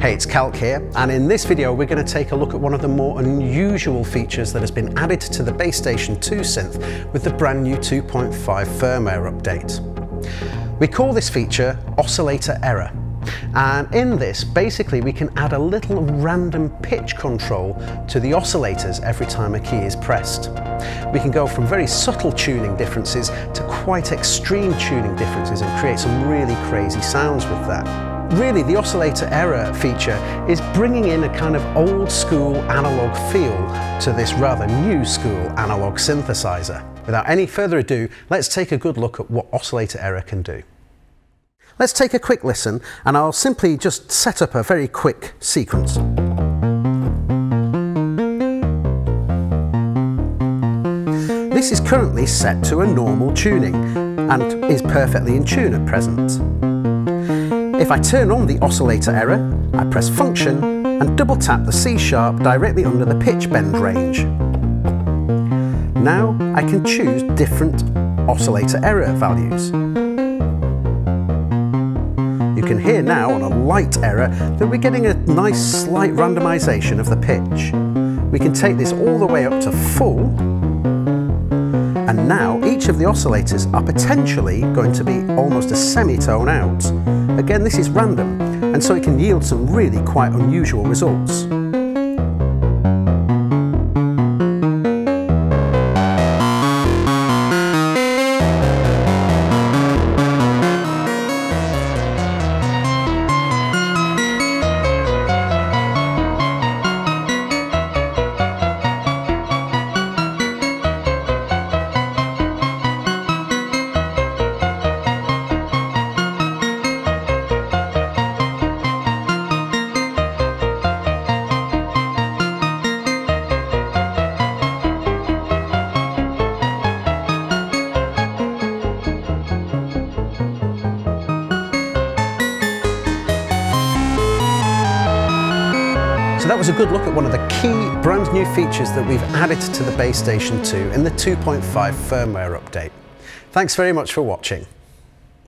Hey, it's Calc here, and in this video we're going to take a look at one of the more unusual features that has been added to the Bass Station 2 synth with the brand new 2.5 firmware update. We call this feature oscillator error. And in this, basically we can add a little random pitch control to the oscillators every time a key is pressed. We can go from very subtle tuning differences to quite extreme tuning differences and create some really crazy sounds with that. Really, the oscillator error feature is bringing in a kind of old school analog feel to this rather new school analog synthesizer. Without any further ado, let's take a good look at what oscillator error can do. Let's take a quick listen and I'll simply just set up a very quick sequence. This is currently set to a normal tuning and is perfectly in tune at present. If I turn on the oscillator error, I press function and double tap the C sharp directly under the pitch bend range. Now I can choose different oscillator error values. You can hear now on a light error that we're getting a nice slight randomization of the pitch. We can take this all the way up to full and now each of the oscillators are potentially going to be almost a semitone out. Again, this is random, and so it can yield some really quite unusual results. That was a good look at one of the key brand new features that we've added to the Bass Station 2 in the 2.5 firmware update. Thanks very much for watching.